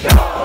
Show.